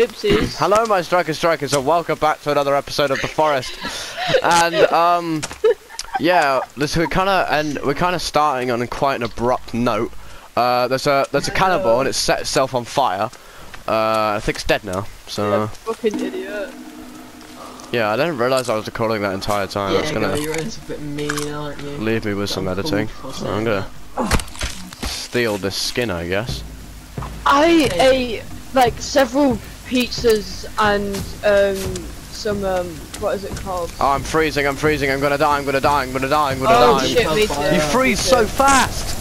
Oopsies. Hello, my striker strikers, and welcome back to another episode of the Forest. and um, yeah, this we kind of and we're kind of starting on quite an abrupt note. Uh, there's a there's a cannibal and it's set itself on fire. Uh, I think it's dead now. So Fucking idiot. yeah, I didn't realise I was recording that entire time. I was gonna you're a bit mean, aren't you? leave me with some editing. So I'm gonna steal this skin, I guess. I ate like several pizzas and um some um what is it called? Oh, I'm freezing. I'm freezing. I'm gonna die. I'm gonna die. I'm gonna die. I'm gonna Oh die. shit, me too. You freeze so fast!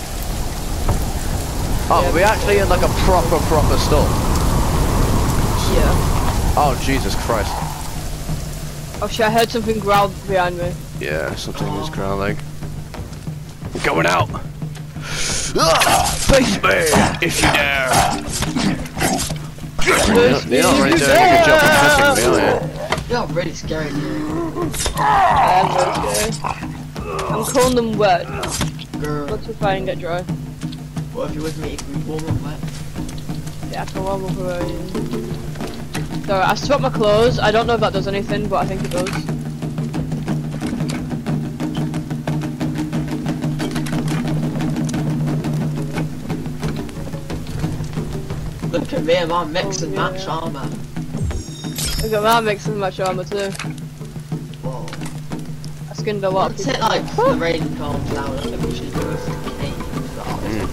Oh, Yeah. we actually in like a proper, proper storm. Yeah. Oh, Jesus Christ. Oh shit, I heard something growl behind me. Yeah, something is growling. I'm going out! Face me, if you dare! You're not doing a good job of you? You're really. I am very scared. I'm calling them wet. To try and get dry. what if you're with me? If we warm and wet. Yeah, I can warm up already. So I swapped my clothes. I don't know if that does anything, but I think it does. Look at me, I'm on mix Oh, and yeah. match armor. Look at that mix and match armor too. Whoa. I skinned a lot of Once people. it like the rain calms down, I think we should do a eight. Mm.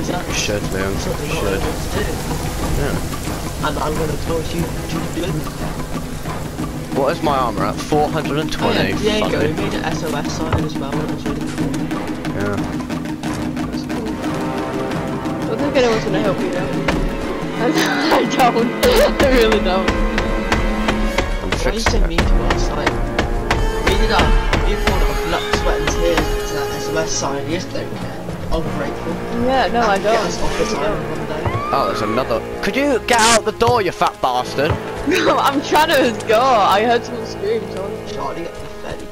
Is that You should, Liam. something You what I should. want to do? Yeah. And I'm gonna toss you to do it. What is my armor at? Oh, 420. yeah, Diego Fuck made an SOS sign as well. That was really cool. Yeah. I don't think anyone's gonna help you though. I don't. I really don't. I'm Why you fixing send me to us? Like, we did a, we poured a blood, sweat and tears to that SOS sign yesterday. Ungrateful. Yeah, no, I Get don't. us off the I sign one day. Oh, there's another. Could you get out the door, you fat bastard? don't. I'm trying to go. I heard someone scream. So Charlie got pathetic.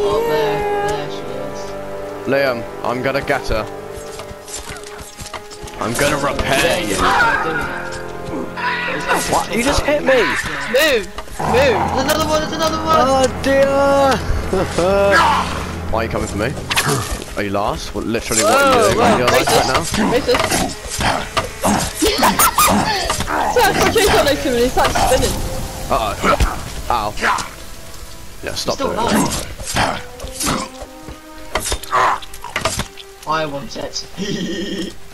Oh, there, there she is. Liam, I'm gonna get her. I'm gonna repair you. What? You just hit me! move, move. There's another one, there's another one! Oh dear! Why are you coming for me? Are you last? What, literally what are you doing with your life right now? Racist. so I got chased on next to me. He's like spinning. Uh oh. Ow. Yeah, stop Still doing alive. that. I want it.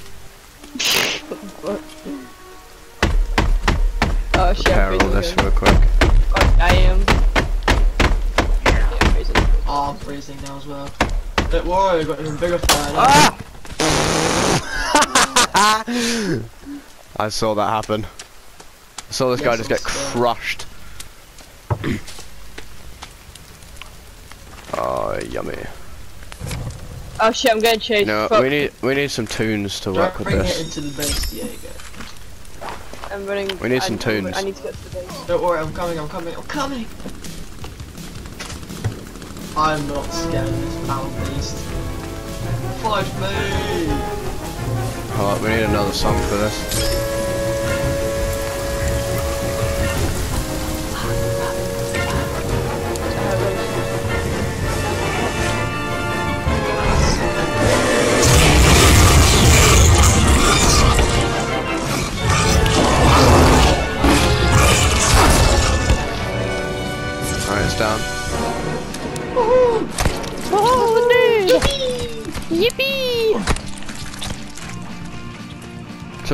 Oh shit. Repair I'm all this freezing real quick. again. Oh, I am. Yeah, I'm freezing. oh, I'm freezing now as well. Don't worry, I've got even bigger fire. Ah! I saw that happen. I saw this guy just get I'm scared. crushed. oh, yummy. Oh shit, I'm getting chased. No, Fuck. we need we need some tunes to work Don't with bring this. it into the base, Diego. I'm running. We need I- some I'm- tunes. I need to get to the base. Don't worry, I'm coming, I'm coming, I'm coming! I'm not scared of this foul beast. Fight me! Alright, we need another song for this.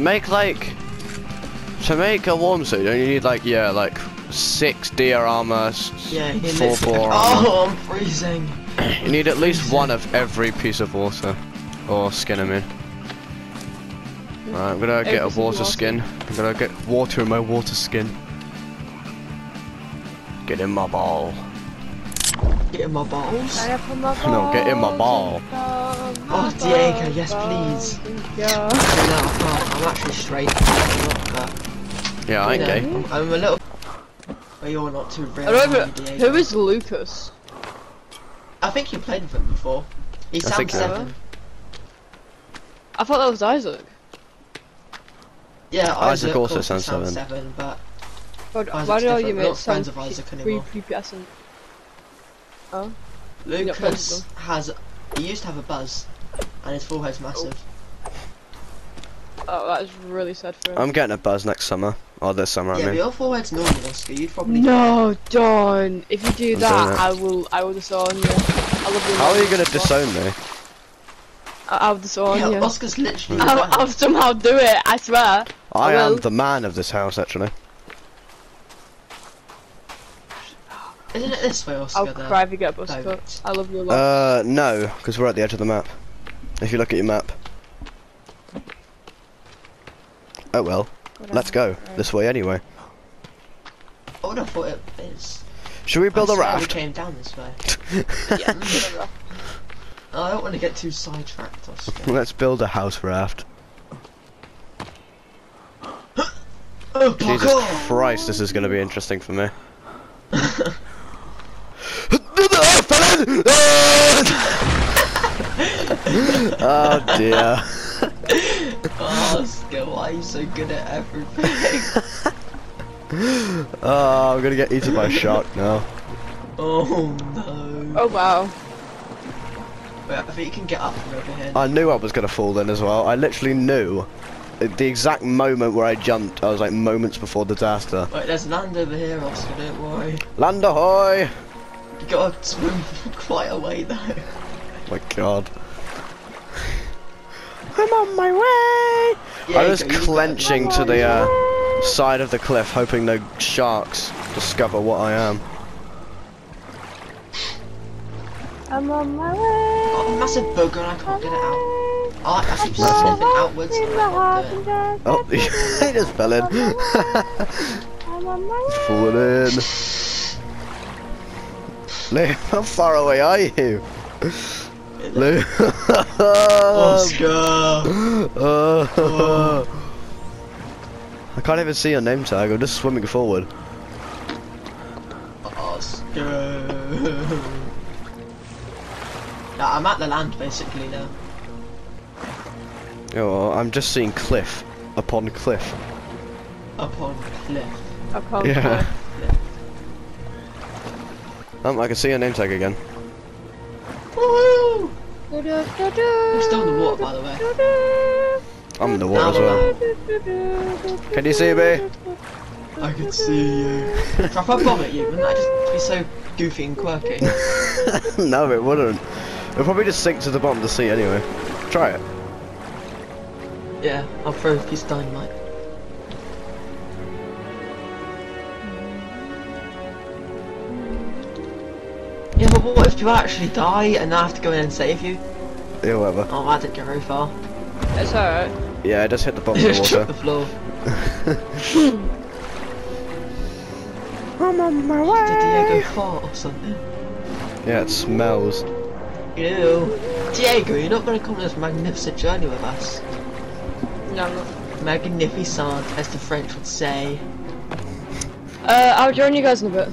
To make like to make a warm suit, don't you need like yeah, like six deer oh, armor, Yeah, four boar armor. Oh, I'm freezing! You need at least one of every piece of water or skin. I mean. Right, I'm gonna get a water water. skin. I'm gonna get water in my water skin. Get in my ball. Get in my balls. No, get in my ball. Oh, Diego, yes, please. Yeah. No, I can't. I'm actually straight. I'm not that. Yeah, I ain't You gay. I'm, I'm a little. But you're not too real. I don't even, who is Lucas? I think you played with him before. He I think sounds so. seven. I thought that was Isaac. Yeah, Isaac Isaac, also also sounds sounds seven. seven, but God, Isaac's why do all you different. We're not mates sound friends of Isaac pre anymore. prepubescent? Oh, Lucas friends has. He used to have a buzz, and his forehead's oh. massive. oh, that is really sad for him. I'm getting a buzz next summer. Or this summer, yeah, I but mean. your forehead's normal, Oscar. You'd probably. no, don't. If you do I'm that. I will. I will disown you. I love you. How are you gonna disown me? I- I'll disown Yeah, you. Oscar's literally. Hmm. I'll. I'll somehow do it. I swear. I I am the man of this house, actually. Isn't it this way, Oscar? I'll the cry if you get a bus boat? cut. I love you a lot. Uh, no, because we're at the edge of the map. If you look at your map. Oh well, let's go. This way anyway. I would have thought it is. Should we build I a raft? We came down this way. yeah, whatever. Oh, I don't want to get too sidetracked, Oscar. Let's build a house raft. oh, Jesus parkour! Christ, this is going to be interesting for me. oh dear. Oh, Oscar, why are you so good at everything? Oh, I'm gonna get eaten by a shark now. oh no. Oh wow. Wait, I think you can get up from over here. I knew I was gonna fall then as well. I literally knew. At the exact moment where I jumped, I was like moments before disaster. Wait, there's land over here, Oscar, don't worry. Land ahoy! You gotta swim quite a way though. my god. I'm on my way! Yeah, I you was go, you got it. clenching to the uh, side of the cliff, hoping no sharks discover what I am. I'm on my way. Got a massive booger and I can't get it out. Oh, I keep Massive. sniffing outwards and I can't do it. Oh, he just fell in. I'm on my way. Falling in. Liam, how far away are you? Liam. Oscar! Uh, I can't even see your name tag, I'm just swimming forward. Oscar! Nah, I'm at the land basically now. Oh, I'm just seeing cliff upon cliff. Upon cliff. I can't Yeah. play. Um, I can see your name tag again. Woo! I'm still in the water by the way. I'm in the water as well. Can you see me? I can see you. if I bomb at you, wouldn't that just be so goofy and quirky? no, it wouldn't. It'll probably just sink to the bottom of the sea anyway. Try it. yeah, I'll throw a piece of dynamite. If you actually die and I have to go in and save you? Yeah, whatever. Oh, that didn't go very far. It's alright. Yeah, I just hit the bottom of Just the took water. the floor. I'm on my way. Did Diego fart or something? Yeah, it smells. Ew. Diego, you're not going to come on this magnificent journey with us. No, I'm not. Magnificent, as the French would say. Uh, I'll join you guys in a bit.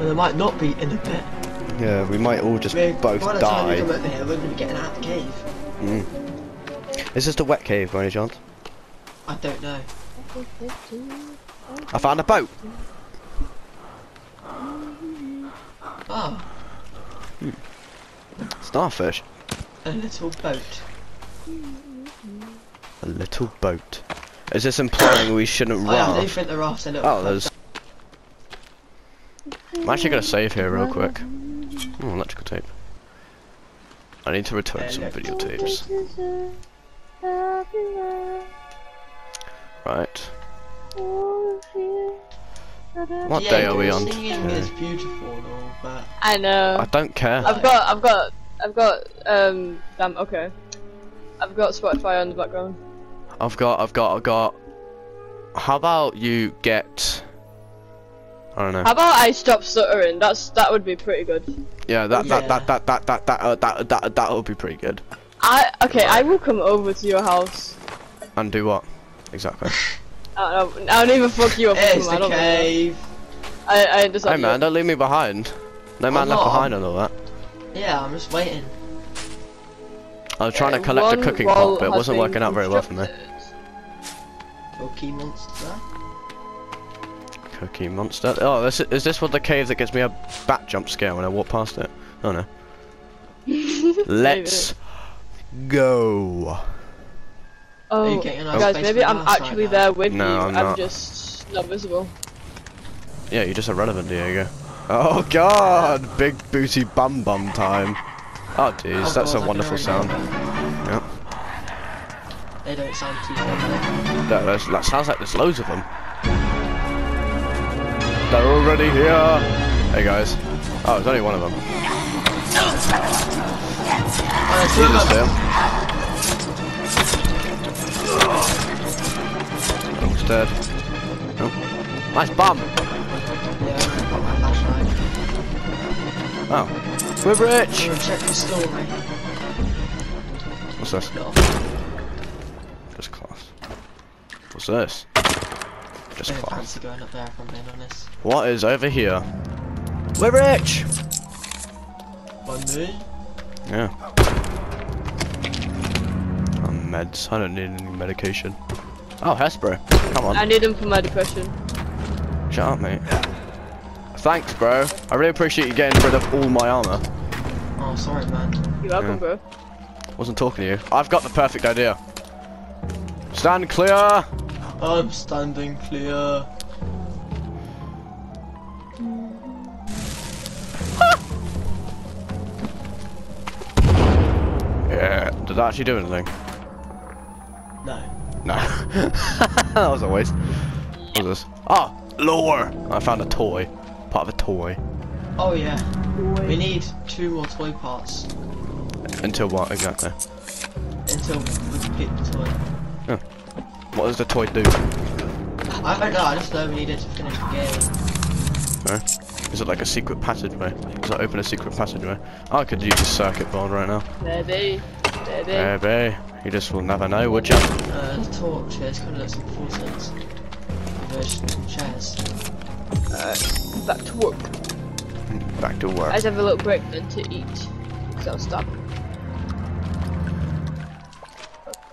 Well, there might not be in a bit. Yeah, we might all just Maybe both by the time we die. come over here, we're to be getting out of the cave. Mm. Is this the wet cave by any chance? I don't know. I found a boat. Oh, Starfish. a little boat. A little boat. Is this implying we shouldn't Oh, yeah, they think the raft's a little Oh, there's. I'm actually gonna save here real quick. Oh, electrical tape. I need to return some videotapes. Right. What day are we on today? is beautiful and all, but I know. I don't care. I've got, I've got, I've got, um, damn, okay. I've got Spotify on the background. I've got, I've got, I've got. How about you get? I don't know. How about I stop stuttering? That's, that would be pretty good. Yeah, that that Yeah. that that that that that uh, that that that would be pretty good. I, okay, I will come over to your house. And do what? Exactly. I don't know, I don't even fuck you up. it's I the don't know. cave. I, I just hey man, don't leave me behind. No man I'm left not. behind and all that. Yeah, I'm just waiting. I was trying to Uh, collect a cooking pot, but it wasn't working out very well for me. Cookie monster. Cookie monster. Oh, this is this what the cave that gives me a bat jump scare when I walk past it? Oh no. Let's go. Oh, Are you Oh, getting guys, maybe I'm actually right there with No, you. I'm I'm, not. just not visible. Yeah, you're just irrelevant, Diego. Oh god, big booty bum bum time. Oh jeez, Oh, that's God, a I wonderful sound. already hear them. They don't sound too friendly. That, that sounds like there's loads of them. They're already here. Hey guys. Oh, there's only one of them. Jesus, damn. Almost dead. Oh. Nice bum. Yeah, got my flashlight. Oh. We're rich. Go and check the story. What's this? Just class. What's this? Just Bit class. going up there if I'm being honest. What is over here? We're rich. By me? Yeah. I'm meds. I don't need any medication. Oh, hairspray. Come on. I need them for my depression. Shut up, mate. Thanks, bro. I really appreciate you getting rid of all my armor. Oh, sorry, man. You're welcome, Yeah. bro. Wasn't talking to you. I've got the perfect idea. Stand clear. I'm standing clear. Yeah. Did that actually do anything? No. No. that was a waste. What was this? Ah, oh, lore. I found a toy. Part of a toy. Oh, yeah. We need two more toy parts Until what exactly? until we complete the toy. What does the toy do? I don't know, I just know we need it to finish the game. No? Is it like a secret passageway? Does it open a secret passageway? I could use a circuit board right now. Maybe. Maybe. Maybe. You just will never know, would you? Uh, the torch here kind of looks important. Version of chairs. Alright, back to work. Back to work. Let's have a little break then to eat. Because I'll stop.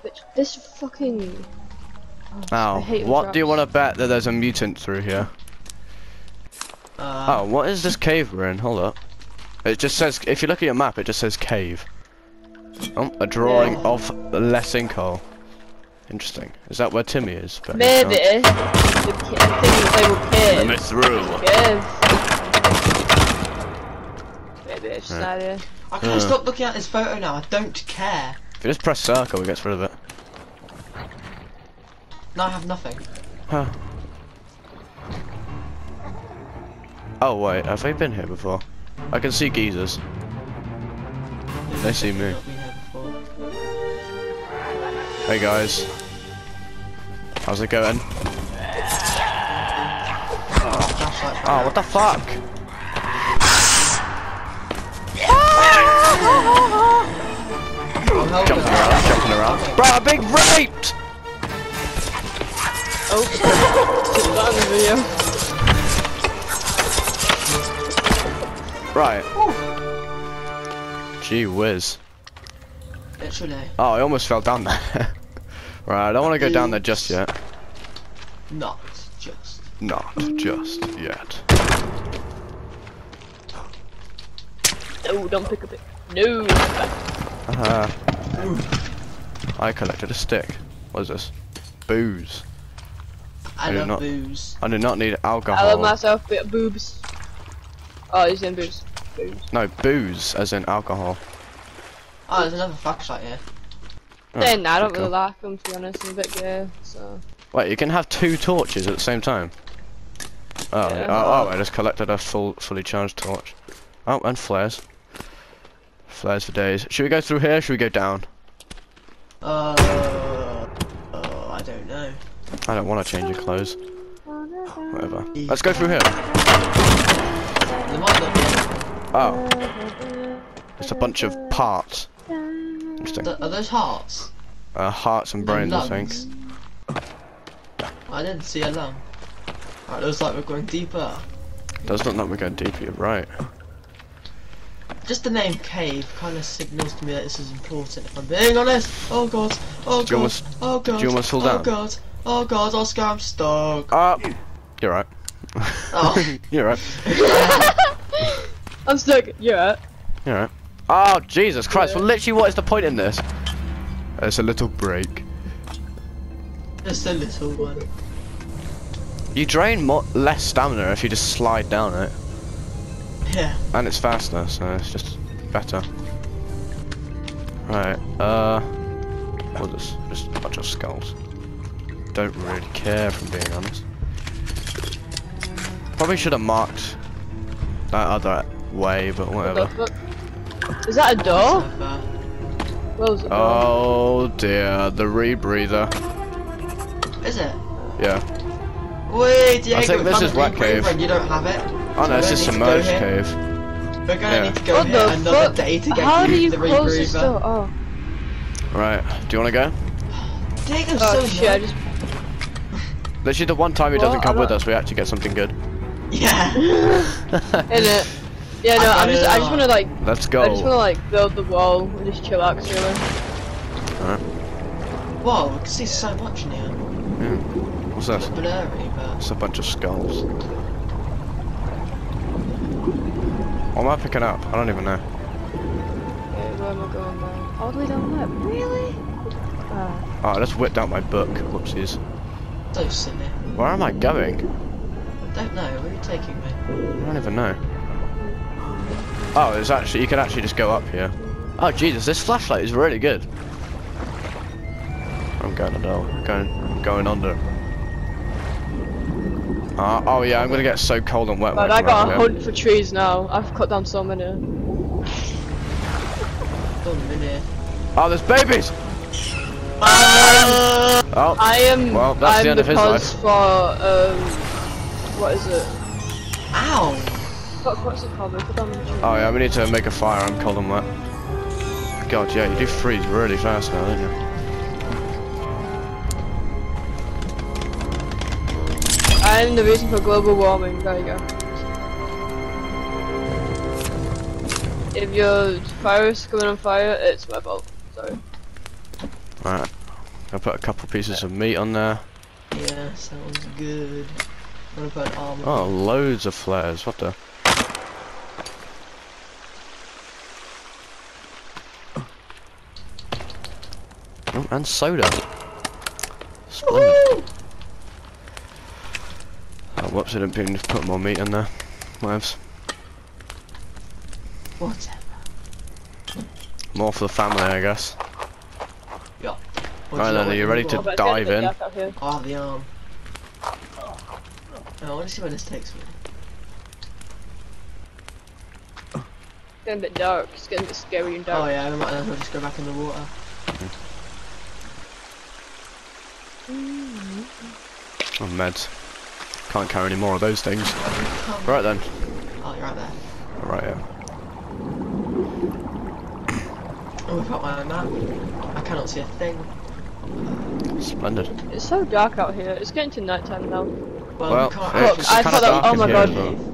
Bitch, This fucking. I Now, hate what do you want to bet that there's a mutant through here? Uh, Oh, what is this cave we're in? Hold up. It just says, if you look at your map, it just says cave. Oh, a drawing Yeah. of Lessinkhole. Interesting. Is that where Timmy is? by any Maybe. chance? The, ki- the thing that they will Let me cave. through. Cave. Maybe it's just an Right. idea. I can't Uh. stop looking at this photo now, I don't care. If you just press circle, it gets rid of it. No, I have nothing. Huh. Oh wait, have they been here before? I can see geezers. They see me. Not been here before. Hey guys. How's it going? Flashlight. Oh, what the fuck? Ah! Jumping around, jumping around. Bro, I'm being raped! Oh, took that in the video. Right. Gee whiz. Literally. Oh, I almost fell down there. right, I don't want to go down there just yet. Not just. Not just yet. No, don't pick up it. No. Uh -huh. I collected a stick. What is this? Booze. I, I did love not- booze. I do not need alcohol. I love myself, bit of boobs. Oh, he's in boobs. Boobs. No, booze, as in alcohol. Oh, there's another flashlight here. Oh, then I don't okay. really like them to be honest. I'm a bit gay, so. Wait, you can have two torches at the same time. Oh, Yeah. oh, oh, I just collected a full, fully charged torch. Oh, and flares. Flares for days. Should we go through here? Should we go down? Uh, oh, I don't know. I don't want to change your clothes. Whatever. Let's go through here. There might not be. Oh, it's a bunch of parts. Interesting. Th- are those hearts? Uh, hearts and brains, I think. I didn't see a lung. Alright, looks like we're going deeper. Does not look like we're going deeper, You're right. just the name cave kind of signals to me that this is important. If I'm being honest. Oh god. Oh god. you almost- oh god. do you almost fall Oh god. Oh god. Oscar, I'm stuck. Uh, you're right. Oh. you're right. I'm stuck. You're right. You're right. Oh, Jesus Christ. Well, literally, what is the point in this? It's a little break. Just a little one. You drain more, less stamina if you just slide down it. Yeah. And it's faster, so it's just better. Right, uh... What's this? Just a bunch of skulls. Don't really care, if I'm being honest. Probably should have marked that other way, but What the whatever. fuck? Is that a door? So. Where was it? door? Oh dear, the rebreather. Is it? Yeah. Wait, Diego, think this is a wet cave. You don't have it. Oh So no, it's we just don't need to go submerged cave. We're gonna Yeah. need to go What here another fuck? day to get How do you the close this door? Oh, Right, do you wanna go? Diego's oh so shit! I just Literally the one time he doesn't come with us, we actually get something good. Yeah. in it. Yeah, no, I I'm just. I just wanna like. Let's go. I just wanna like build the wall and just chillax really. Alright, Whoa, we can see so much in here. yeah. What's that? It's this? blurry, but It's a bunch of skulls. What am I picking up? I don't even know. Where am I going now? All the way down there. Really? Ah. Oh, I just whipped out my book. Whoopsies. So silly. Where am I going? I don't know, where are you taking me? I don't even know. Oh, it's actually, you can actually just go up here. Oh, Jesus, this flashlight is really good. I'm going under, I'm going, I'm going under. Uh, oh yeah, I'm gonna get so cold and wet. when God, I got out a here. hunt for trees now. I've cut down so many. Hold on. Oh, there's babies! Ah! Oh, I am. Well, that's I'm the end of his because life. for um, what is it? Ow! Fuck, what's it called? I the tree. oh yeah, we need to make a fire. I'm cold and wet. God, yeah, you do freeze really fast now, don't you? I'm the reason for global warming. There you go. If your fire is coming on fire, it's my fault. Sorry. I'll put a couple pieces of meat on there. Yeah, sounds good. I'm gonna put armor. Oh, loads of flares. What the? Oh, and soda. Splendid. Oh, whoops, I didn't mean to put more meat in there. Whatevs. Whatever. More for the family, I guess. Yeah. What Right then, are you ready to Oh, but it's getting a dive in? dark out here. I'll have the arm. Oh, I want to see where this takes me. It's getting a bit dark. It's getting a bit scary and dark. Oh yeah, I might as well just go back in the water. Mm-hmm. Oh, meds. Can't carry any more of those things. Right then. Oh, you're right there. Right, yeah. Oh, we've got my own map. I cannot see a thing. Splendid. It's so dark out here. It's getting to nighttime now. Well, Well, we Look, I thought that- oh my God. well.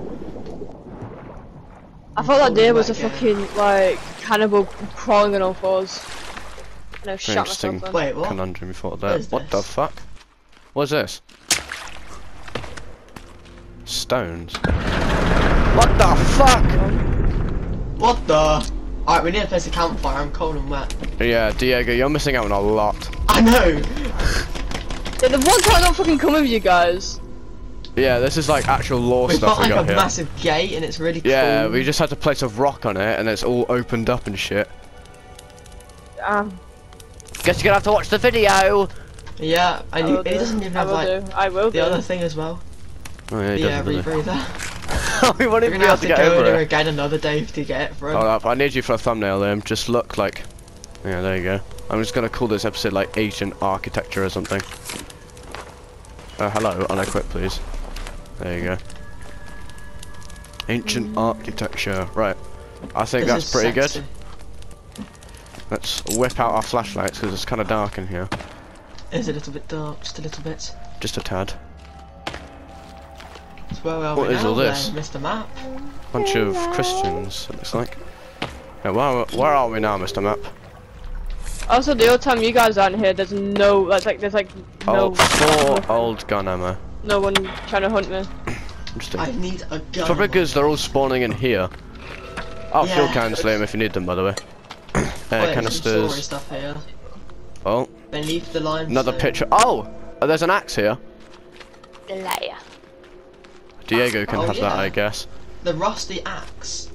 I thought that day was a fucking like cannibal crawling on all fours. And I shot Interesting. myself. Wait, what? Conundrum before What that. is What the fuck? What is this? Stones. What the fuck? What the? Alright, we need to place a campfire. I'm cold and wet. Yeah, Diego, you're missing out on a lot. I know! Yeah, the one time I don't fucking come with you guys. Yeah, this is like actual lore We've stuff got we like got a here. massive gate and it's really cool. Yeah, we just had to place a rock on it and it's all opened up and shit. Um, Guess you're gonna have to watch the video! Yeah, and I he, will do. doesn't even I have will like do. I will the do. other thing as well. Oh yeah, he The doesn't, does he? rebreather. we won't even gonna be able to to get go in over here it. again another day to get it for him. Oh, I need you for a thumbnail then. Just look like... Yeah, there you go. I'm just gonna call this episode like Ancient Architecture or something. Uh, hello, unequip please. There you go. Ancient Architecture. Right. I think This that's pretty sexy. good. Let's whip out our flashlights because it's kind of dark in here. It's a little bit dark, just a little bit. Just a tad. So where are What we is now all this? then, Mr. Map? Bunch of Christians, it looks like. Yeah, where, where are we now, Mr. Map? Also, the other time you guys aren't here, there's no like, like there's like Oh, no four old gun ammo. no one trying to hunt me. Interesting. I need a gun. Probably because they're all spawning in here. Oh, fuel Yeah. cans, Liam, if you need them, by the way. Oh, Air yeah, some canisters. story stuff here. Oh, Beneath the line. another picture. Oh, oh, there's an axe here. Liar. Diego can Oh, have that. I guess. The rusty axe.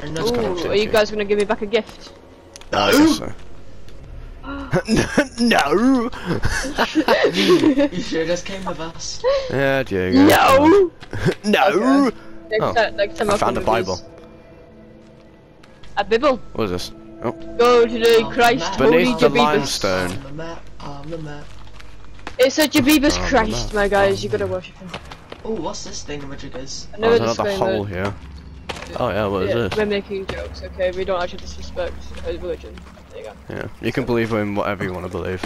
And That's no, kind of Ooh, are you guys gonna give me back a gift? I guess so. No. you should have just came with us. Yeah, Diego. No. no. Okay. Next, Oh, time, next time I I'll found come a Bible. these. A Bible. What is this? Oh. Go to the On the Christ map, Holy Beneath the Jabibus. limestone. On the map, on the map. It's a Jabibus On Christ, map, my guys. on You gotta worship him. Oh, what's this thing, Rodriguez? I Oh, there's another hole but- here. Oh yeah, what is yeah, this? We're making jokes, okay? We don't actually disrespect his religion. There you go. Yeah, you can believe in whatever you want to believe.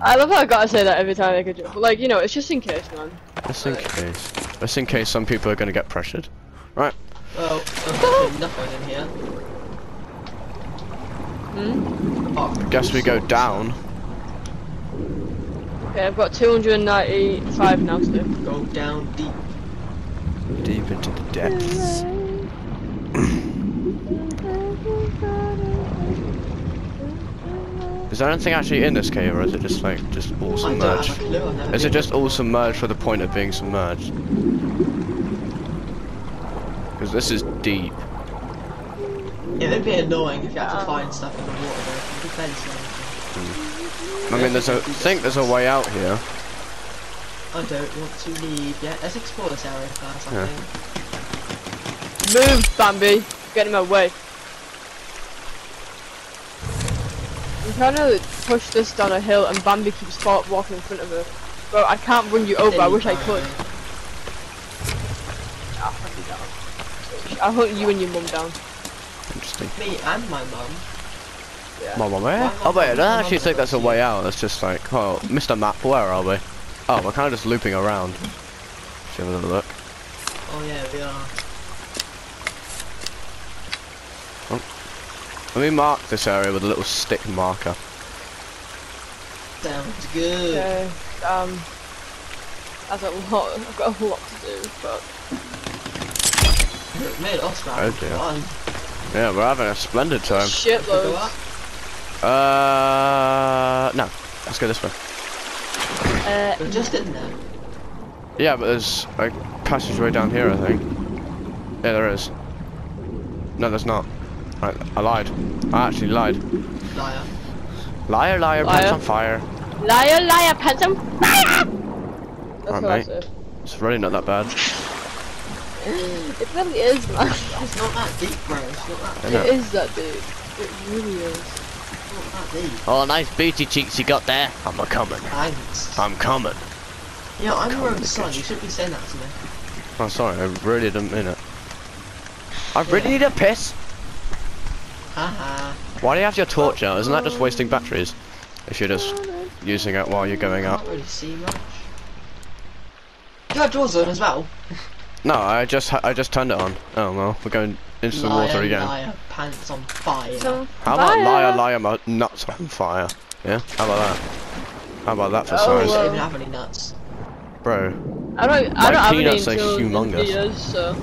I love how I gotta say that every time I make a joke. But like, you know, it's just in case, man. Just in case. Just in case some people are gonna get pressured. Right. Well, nothing in here. Hmm? Oh, Guess we go down. Okay, I've got 295 now to. Go down deep. Deep into the depths. Is there anything actually in this cave, or is it just like just all I don't submerged? have a clue. I've Is it just all submerged for the point of being submerged? Because this is deep. Yeah, it'd be annoying if you had to find stuff in the water though. It'd be fairly slow. Hmm. I mean, there's a. I think there's a way out here. I don't want to leave yet. Let's explore this area first, I Yeah. think. Move, Bambi! Get in my way. Trying to push this down a hill and Bambi keeps fa- walking in front of her. Bro, I can't run you over, I wish I could. I'll hunt you down. I'll hunt you and your mum down. Interesting. Me and my mum. Yeah. Mama, where? Eh? Oh wait, I don't actually think that's a way out. That's just like, oh, Mr. Map, where are we? Oh, we're kind of just looping around. Let's have a little look. Oh yeah, we are. Let me mark this area with a little stick marker. Sounds good. Okay, um, that's a lot, I've got a lot to do, but Look, Made us Oh, dear. one. Yeah, we're having a splendid time. Go shitloads. Uh, no. Let's go this way. Uh, We're just in there. Yeah, but there's a passageway down here, I think. Yeah, there is. No, there's not. Right, I lied. I actually lied. Liar. Liar, liar, pants on fire. liar, liar, pants on fire! That's Alright, mate. It's really not that bad. It really is, man. It's not that deep, bro. It's not that, I It know. that big. It really is. not that deep. Oh, nice booty cheeks you got there. I'm a coming. Thanks. I'm coming. Yeah, I'm your own Come son. You shouldn't be saying that to me. I'm oh, sorry, I really didn't mean it. I really need a piss. Haha. Why do you have your torch out? Isn't that just wasting batteries? If you're just using it while you're going up. Can't really see much. You have jaws on as well. No, I just I just turned it on. Oh well, we're going into the liar, water again. Liar, pants on fire. So, How about fire. liar, liar, my nuts on fire? Yeah, how about that? How about that for Oh, I don't even have any nuts. bro? I don't. My I don't have any peanuts are humongous. years, so.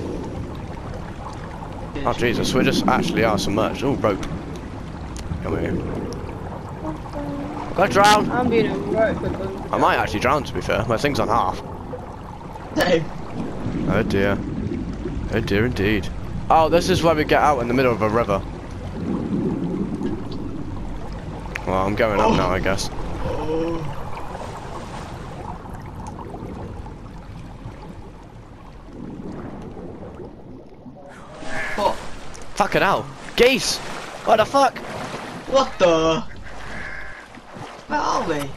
Good. Oh Jesus, we just actually are submerged. Oh, rope. Come here. I'm drown. I'm being a right good one. I might actually drown. To be fair, my thing's on half. Same. Oh dear. Oh dear indeed. Oh, this is where we get out in the middle of a river. Well, I'm going up Oh. now, I guess. Oh. What? Fucking hell. Geese! What the fuck? What the? Where are we? I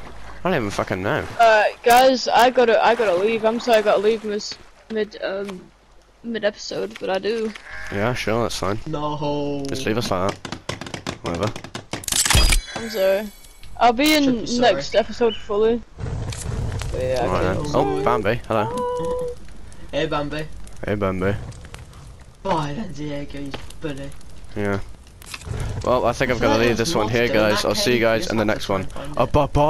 don't even fucking know. Uh, guys, I gotta, I gotta leave. I'm sorry, I gotta leave mid, mid, um, mid episode, but I do. Yeah, sure, that's fine. No. Just leave us like that. Whatever. I'm sorry. I'll be in be next episode fully. But yeah, I Alright gotta Oh, Bambi. Hello. Hey, Bambi. Hey, Bambi. Bye then, Diego, you bully. Yeah. Well, I think I'm gonna leave this one here, to do in guys. I'll see you guys in the next one. Uh, bye bye.